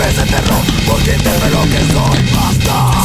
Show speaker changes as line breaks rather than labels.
Tu que es eterno Porque te lo que soy Basta